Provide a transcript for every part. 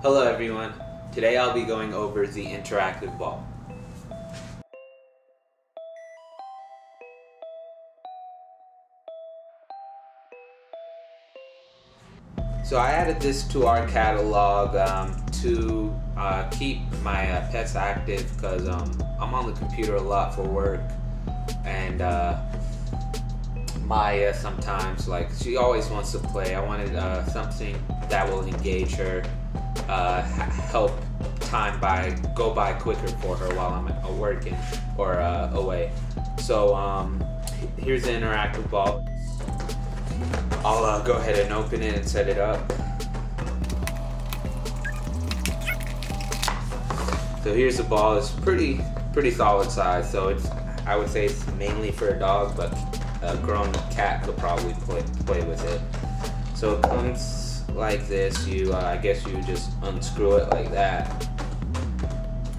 Hello everyone. Today I'll be going over the interactive ball. So I added this to our catalog um, to uh, keep my uh, pets active because um, I'm on the computer a lot for work and uh, Maya sometimes like she always wants to play. I wanted uh, something that will engage her, uh, help time by go by quicker for her while I'm working or uh, away. So um, here's the interactive ball. I'll uh, go ahead and open it and set it up. So here's the ball. It's pretty pretty solid size. So it's I would say it's mainly for a dog, but a grown cat could probably play play with it. So it comes like this. You uh, I guess you just unscrew it like that,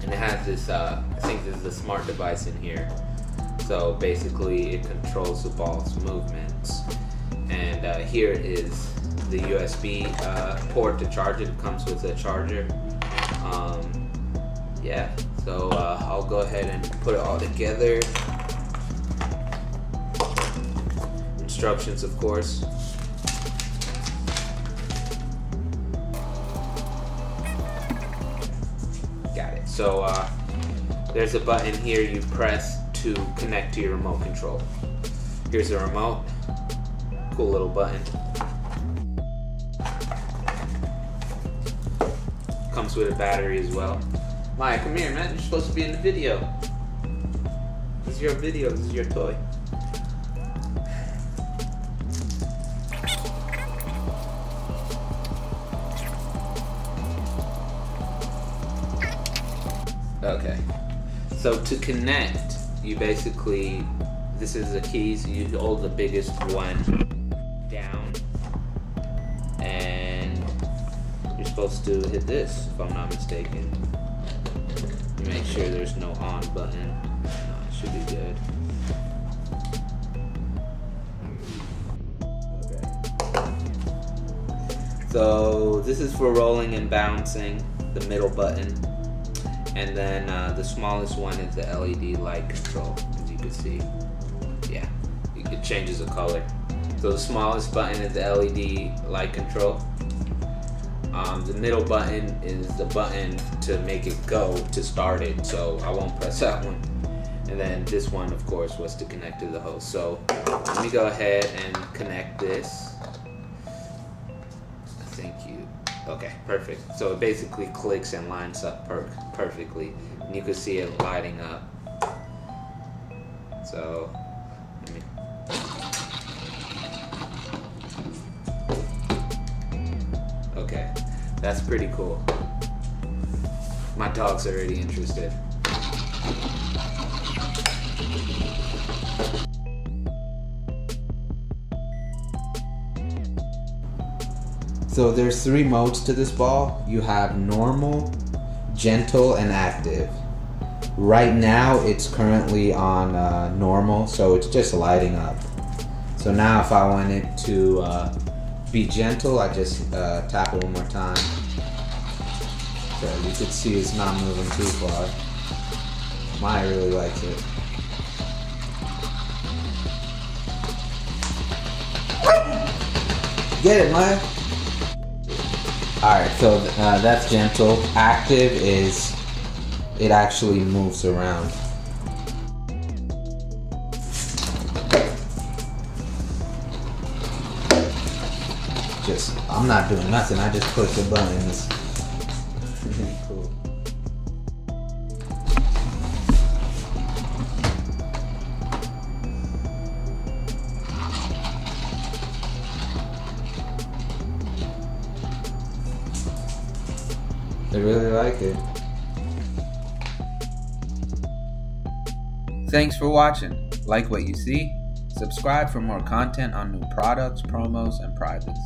and it has this. Uh, I think this is a smart device in here. So basically, it controls the ball's movements and uh, here is the USB uh, port to charge it. It comes with a charger. Um, yeah, so uh, I'll go ahead and put it all together. Instructions, of course. Got it. So uh, there's a button here you press to connect to your remote control. Here's the remote cool little button. Comes with a battery as well. Maya, come here, man. You're supposed to be in the video. This is your video. This is your toy. Okay. So to connect, you basically, this is the keys. You hold the biggest one down, and you're supposed to hit this, if I'm not mistaken. Make sure there's no on button. No, it should be good. Okay. So this is for rolling and bouncing, the middle button. And then uh, the smallest one is the LED light control, as you can see. Yeah, it changes the color. So the smallest button is the LED light control. Um, the middle button is the button to make it go to start it, so I won't press that one. And then this one, of course, was to connect to the host. So let me go ahead and connect this. Thank you. Okay, perfect. So it basically clicks and lines up per perfectly. And you can see it lighting up. So me... Okay, That's pretty cool. My dog's already interested. So there's three modes to this ball. You have normal, gentle, and active. Right now it's currently on uh, normal, so it's just lighting up. So now if I wanted to uh, be gentle. I just uh, tap it one more time. So you can see it's not moving too far. Maya really likes it. Get it, Maya. Alright, so uh, that's gentle. Active is it actually moves around. just, I'm not doing nothing. I just push the buttons. They really like it. Thanks for watching. Like what you see? Subscribe for more content on new products, promos, and prizes.